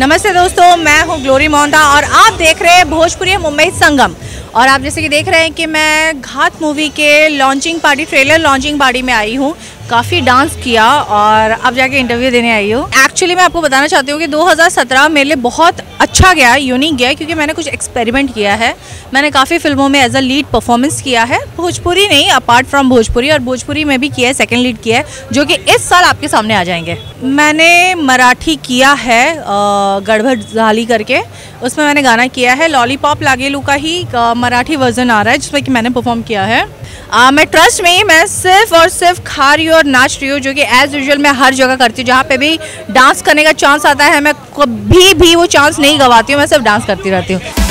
नमस्ते दोस्तों, मैं हूँ ग्लोरी मोहंदा और आप देख रहे हैं भोजपुरी मुंबई संगम। और आप जैसे कि देख रहे हैं कि मैं घात मूवी के launching party trailer launching party में आई हूँ। काफ़ी डांस किया और अब जाके इंटरव्यू देने आई हूँ। एक्चुअली मैं आपको बताना चाहती हूँ कि 2017 मेरे लिए बहुत अच्छा गया यूनिक गया क्योंकि मैंने कुछ एक्सपेरिमेंट किया है। मैंने काफ़ी फ़िल्मों में एज अ लीड परफॉर्मेंस किया है। भोजपुरी नहीं अपार्ट फ्रॉम भोजपुरी और भोजपुरी में भी किया है सेकेंड लीड किया है जो कि इस साल आपके सामने आ जाएँगे। मैंने मराठी किया है गड़बड़ झाली करके। उसमें मैंने गाना किया है लॉलीपॉप लागेलू का ही मराठी वर्जन आ रहा है जिसमें कि मैंने परफॉर्म किया है। आ, मैं ट्रस्ट में मैं सिर्फ़ और सिर्फ़ खा रही हूँ और नाच रही हूँ, जो कि एज़ यूजल मैं हर जगह करती हूँ, जहाँ पे भी डांस करने का चांस आता है, मैं कभी भी वो चांस नहीं गवाती हूँ, मैं सिर्फ़ डांस करती रहती हूँ।